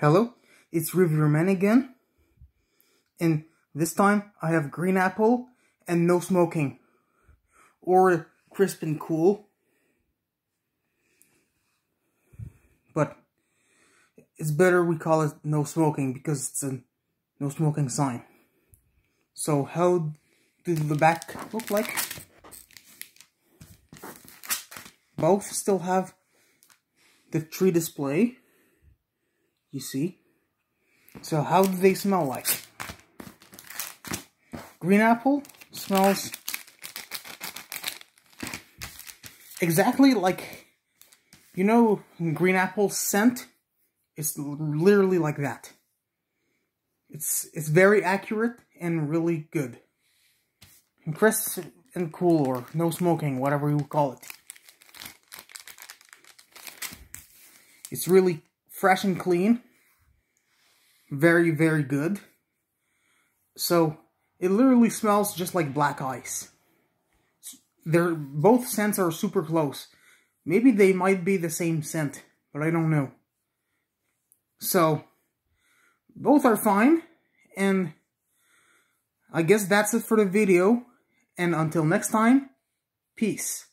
Hello, it's Reviewerman again. And this time I have green apple and no smoking. Or crisp and cool. But it's better we call it no smoking because it's a no smoking sign. So how do the back look like? Both still have the tree display you see? So how do they smell like? Green apple smells exactly like, you know, green apple scent? It's literally like that. It's it's very accurate and really good. And crisp and cool or no smoking, whatever you call it. It's really fresh and clean. Very, very good. So, it literally smells just like black ice. They're, both scents are super close. Maybe they might be the same scent, but I don't know. So, both are fine, and I guess that's it for the video. And until next time, peace.